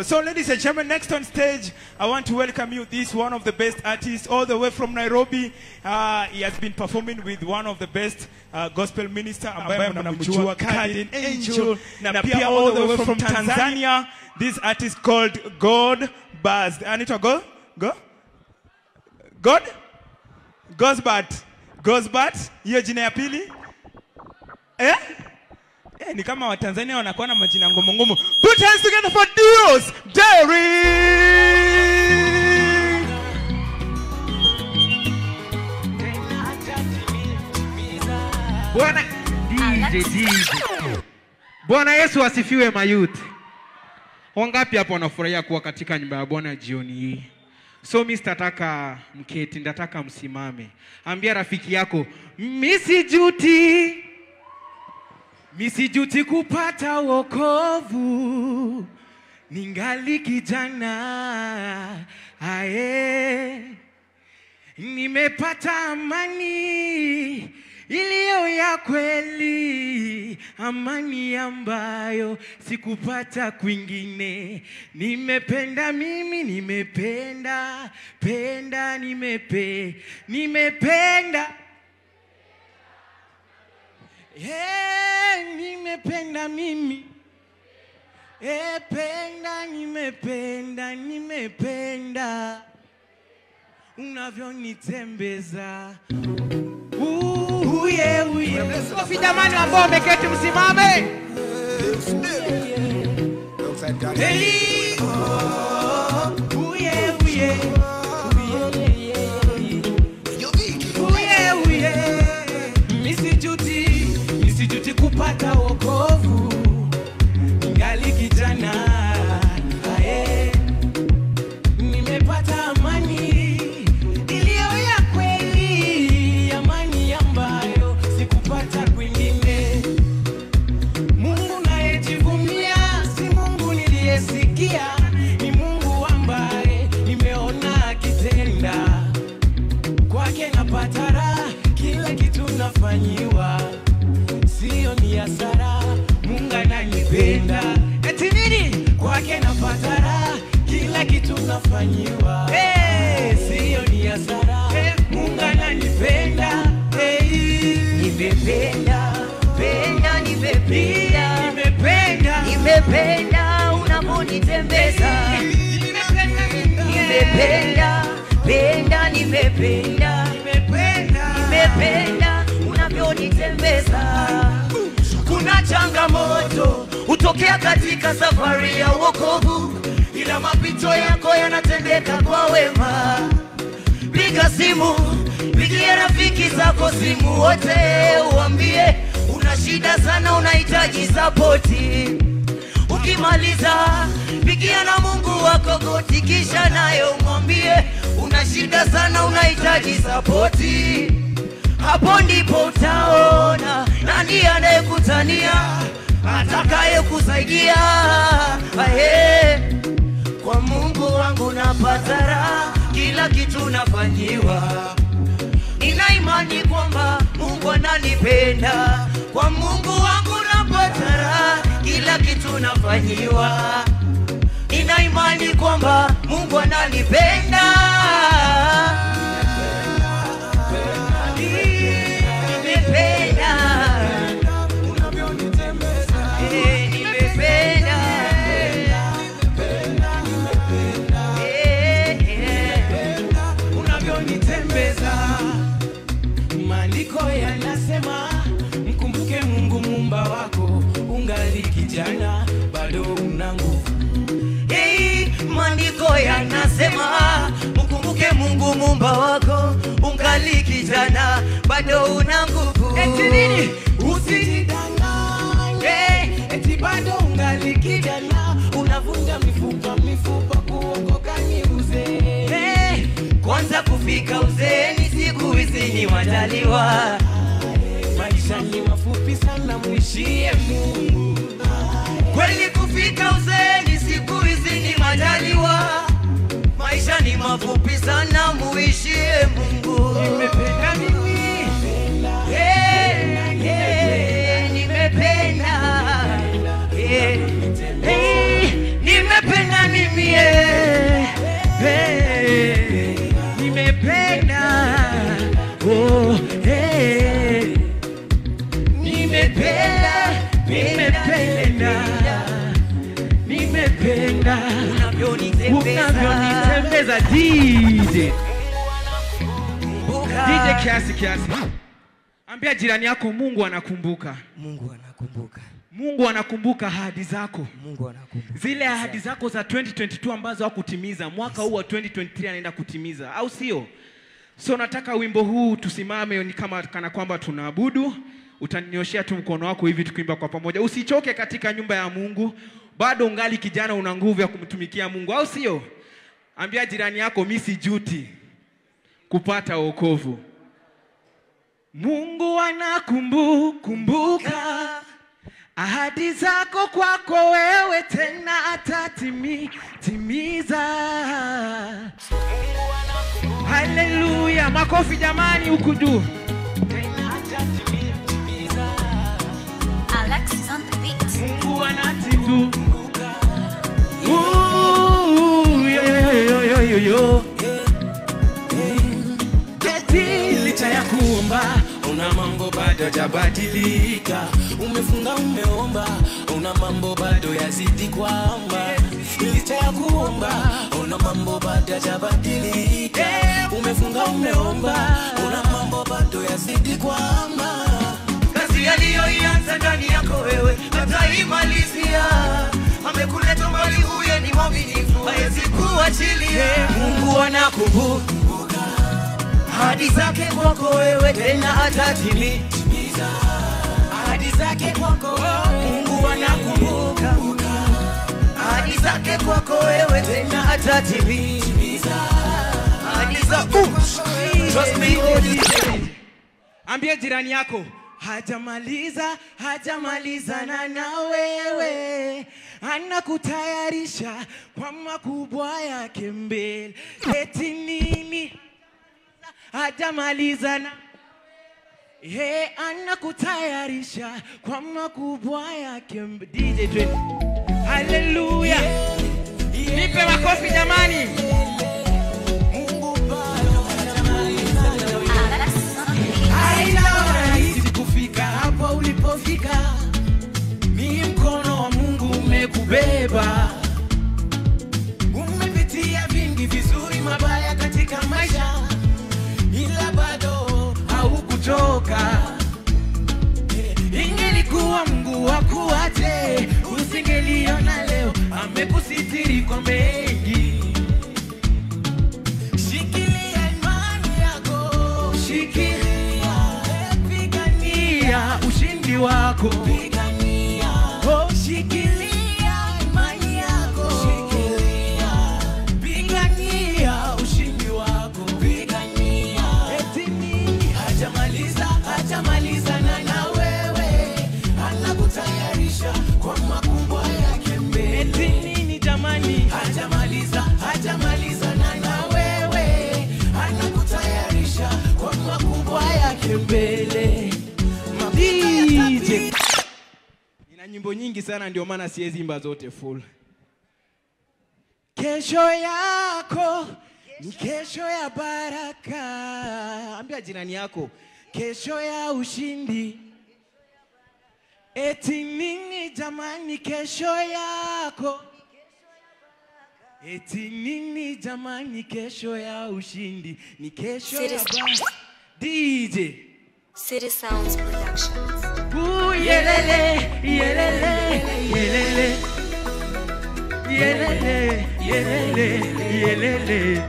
So, ladies and gentlemen, next on stage, I want to welcome you. This one of the best artists, all the way from Nairobi. Uh, he has been performing with one of the best uh, gospel minister ambaye mnamjua Cardin Angel, na pia all the way from Tanzania. This artist called God Buzz. Anaitwa Go Go God Gosbat Gosbat, hiyo jina ya pili eh? Eh, ni kama Watanzania wanakuwa na majina ngumu ngumu. Put hands together for Dios Derry. Bwana DJ DJ. Bwana Yesu asifiwe mayuti. Wangapi hapo wanafurahia kuwa katika nyumba ya Bwana jioni hii? So mi sitataka mketi, ndataka msimame. Ambia rafiki yako, misijuti, misijuti kupata wokovu, ningali kijana ae, nimepata amani iliyo ya kweli, amani ambayo sikupata kwingine. Nimependa mimi, nimependa penda, nimepe nimependa nimependa mimi. Eh, penda, nimependa, nimependa. Unavyonitembeza. Uye jamani, ambao msimame. Hey, kupata unaponitembeza. nimependa, penda, nimependa, nimependa unavyonitembeza. Kuna changamoto hutokea katika safari ya wokovu, ila mapito yako yanatendeka kwa wema. Piga simu, pigie rafiki zako simu wote, uambie una shida sana, unahitaji sapoti. Ukimaliza pigia na Mungu wako goti, kisha naye umwambie una shida sana, unahitaji sapoti. Hapo ndipo utaona nani anayekutania, atakaye kusaidia. Aye, kwa Mungu wangu napata raha, kila kitu nafanyiwa. Nina imani kwamba Mungu ananipenda, kwa Mungu wangu kila kitu nafanyiwa. Nina imani kwamba Mungu ananipenda. Nimependa. Kijana bado una nguvu. Hey, maandiko yanasema mkumbuke Mungu mumba wako, ungali kijana bado una nguvu. Eti nini? Usijidanganye, Hey, eti bado ungali kijana, unavunja mifupa mifupa, kuokoka ni uzee. hey, kwanza kufika uzeeni siku hizi ni majaliwa. Maisha ni mafupi sana, mwishie Mungu. Kweli kufika uzeeni siku hizi ni majaliwa. Maisha ni mafupi sana, muishie Mungu. Nimependa mimi Hey, hey, nimependa. Hey, hey, nimependa mimi DJ kiasi kiasi ambia jirani yako Mungu anakumbuka. Mungu anakumbuka. Mungu anakumbuka ahadi zako. Mungu anakumbuka. zile ahadi zako za 2022 ambazo hakutimiza mwaka huu wa 2023 anaenda kutimiza au sio? So nataka wimbo huu tusimame ni kama kana kwamba tunaabudu. Utaninyoshea tu mkono wako hivi tukiimba kwa pamoja. Usichoke katika nyumba ya mungu. Bado ungali kijana una nguvu ya kumtumikia mungu au sio ambia jirani yako mimi sijuti kupata wokovu mungu anakumbuka ahadi zako kwako wewe tena atatimiza. Haleluya! Makofi jamani, huku juu. On the beat. Mungu anatibu. Bado jabadilika, umefunga umeomba, una mambo bado yazidi kwamba, licha ya kuomba, una mambo bado jabadilika, umefunga umeomba, una mambo bado yazidi kwamba, kazi aliyoianza ndani yako wewe ataimalizia. Amekuleta mali huye ni mwaminifu, hawezi kuachilia. Mungu anakumbuka ahadi zake kwako wewe tena atatimiza ahadi zake kwako wewe. Mungu anakumbuka. Ahadi zake kwako wewe. Tena atatimiza. Ahadi za Trust me, ambia jirani yako hajamaliza hajamalizana na wewe. Anakutayarisha kwa makubwa yake mbele. Eti nini hajamalizana He, anakutayarisha kwa makubwa yake DJ Twin, Haleluya. Nipe makofi jamani. Wako, DJ. Nina nyimbo nyingi sana ndio maana siwezi imba zote full. Kesho yako ni kesho ya baraka. Ambia jirani yako, kesho ya ushindi. Eti nini jamani, kesho yako? Eti nini jamani, kesho ya ushindi ni kesho ya baraka. DJ. City Sounds Productions. Yelele, yelele, yelele. Yelele, yelele, yelele.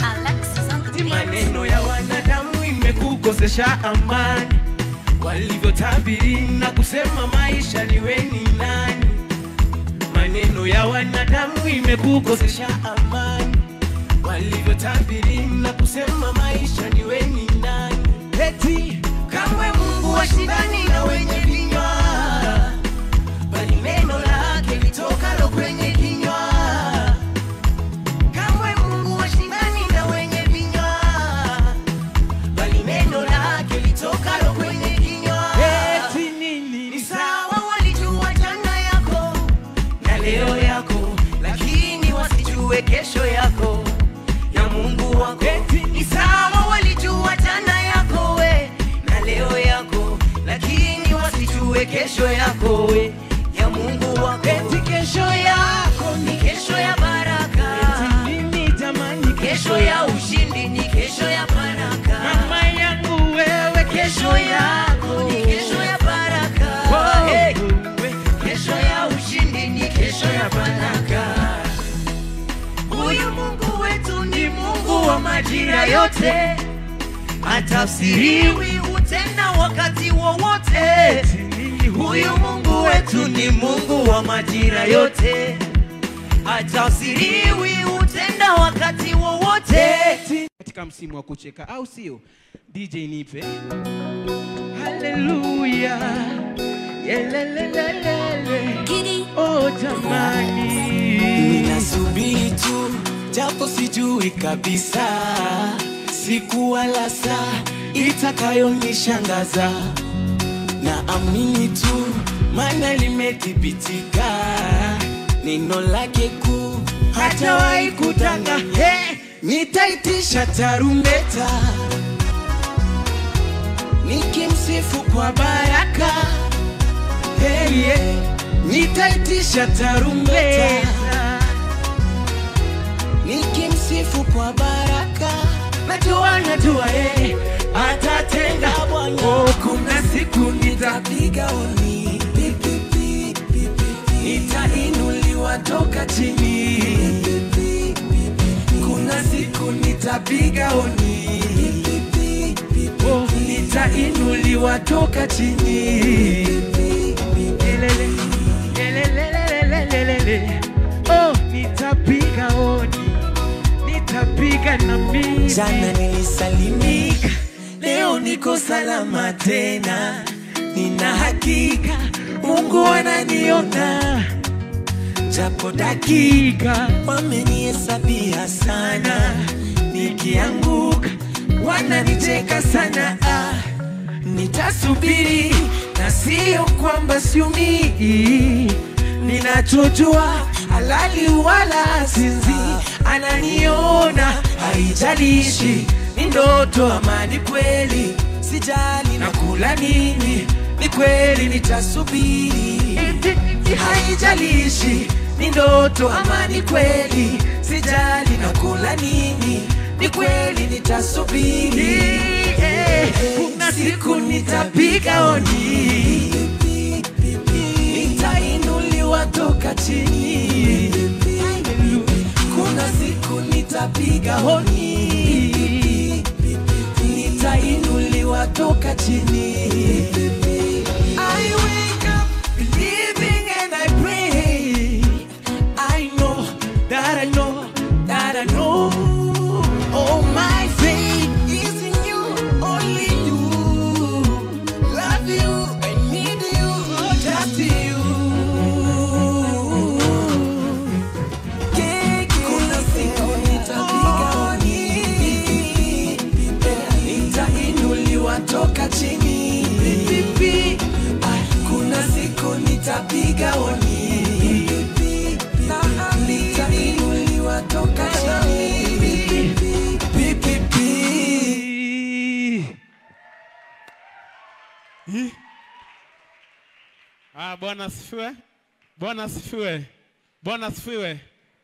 Maneno ya wanadamu imekukosesha amani, walivyotabiri na kusema maisha niwe ni nani. Maneno ya wanadamu imekukosesha amani, walivyotabiri na kusema maisha niwe ni nani. Eti Kamwe Mungu washindani na wenye vinywa, majira yote, atafsiriwi utena wakati wowote. Huyu Mungu wetu ni Mungu wa majira yote, atafsiriwi utena wakati wowote. katika msimu wa kucheka au sio? Dj nipe. Haleluya. Yelelelelele. Oh jamani. Ninasubiri tu japo sijui kabisa siku wala saa itakayonishangaza. Na amini tu maana limethibitika neno lake kuu hatawahi kutanga. Hey, nitaitisha tarumbeta. Nikimsifu kwa baraka. Hey, yeah. nitaitisha tarumbeta nikimsifu kwa baraka najua najua yeye atatenda oh, kuna siku nitapiga oni Pi, pi, pi, pi, pi, pi. nitainuliwa toka chini kuna siku nitapiga oni Pi, pi, pi, pi, pi. Oh, nitainuliwa toka chini pi, pi, pi. Elele, oh nitapiga oni nitapiga na mimi Jana nilisalimika, leo niko salama tena. Nina hakika Mungu ananiona, japo dakika wamenihesabia sana. Nikianguka wananicheka sana. Ah, nitasubiri na sio kwamba siumii ninachojua halali wala sinzi. Ananiona haijalishi. Ni ndoto ama ni kweli? Sijali na kula nini. Ni kweli nitasubiri. Haijalishi. Ni ndoto ama ni kweli? Sijali na kula nini. Ni kweli nitasubiri. Kuna siku nitapiga oni toka chini. Kuna siku nitapiga honi. Nitainuliwa toka chini Ah, Bwana sifiwe. Bwana sifiwe. Bwana sifiwe.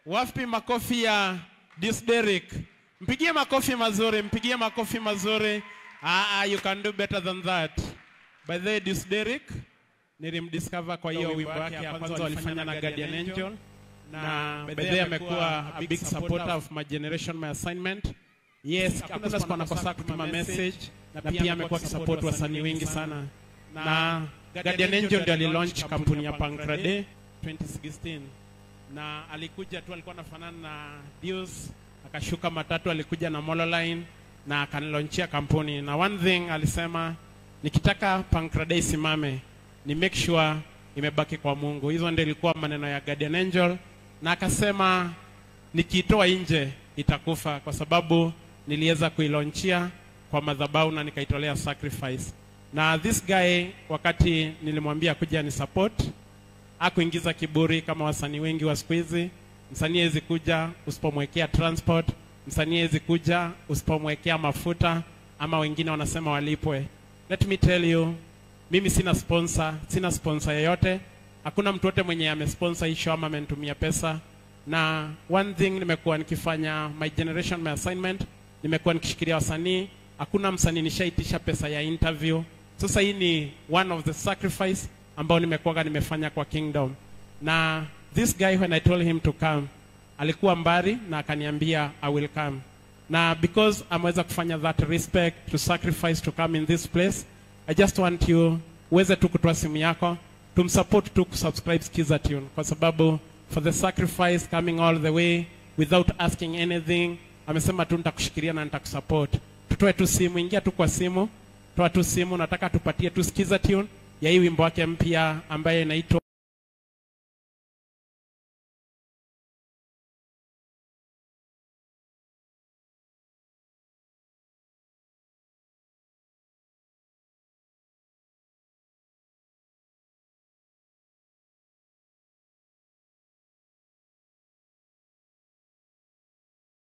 Wapi makofi ya Dis Derrick? Mpigie makofi mazuri, mpigie makofi mazuri. Ah, ah, you can do better than that. By the way, Dis Derrick nilimdiscover kwa hiyo wimbo wake ya kwanza walifanya na Guardian Angel na by the way amekuwa a big supporter of my generation my assignment. Yes, hakuna siku anakosa kutuma message na pia amekuwa akisupport wasanii wengi sana na Guardian Angel ndio alilaunch kampuni ya Pankrade 2016 na alikuja tu alikuwa anafanana na Deus akashuka matatu alikuja na Mololine na akanilaunchia kampuni. Na one thing alisema nikitaka Pankrade isimame ni make sure imebaki kwa Mungu. Hizo ndio ilikuwa maneno ya Guardian Angel. Na akasema nikiitoa nje itakufa kwa sababu niliweza kuilaunchia kwa madhabahu na nikaitolea sacrifice na this guy wakati nilimwambia kuja ni support akuingiza kiburi kama wasanii wengi wa siku hizi. Msanii hawezi kuja usipomwekea transport msanii hawezi kuja usipomwekea mafuta ama wengine wanasema walipwe. Let me tell you mimi sina sponsor sina sponsor yeyote. Hakuna mtu wote mwenye amesponsor hii show ama amenitumia pesa. Na one thing nimekuwa nikifanya my generation my assignment nimekuwa nikishikilia wasanii. Hakuna msanii nishaitisha pesa ya interview sasa hii ni one of the sacrifice ambao nimekuwaga nimefanya kwa kingdom. Na this guy when i told him to come alikuwa mbali na akaniambia i will come. Na because ameweza kufanya that respect to sacrifice to come in this place i just want you uweze tu kutoa simu yako tumsupport tu kusubscribe skiza tune kwa sababu for the sacrifice coming all the way without asking anything amesema tu nitakushikilia na nitakusupport. Tutoe tu simu ingia tu kwa simu toa tu simu nataka tupatie tu skiza tune. Ya hii wimbo wake mpya ambaye inaitwa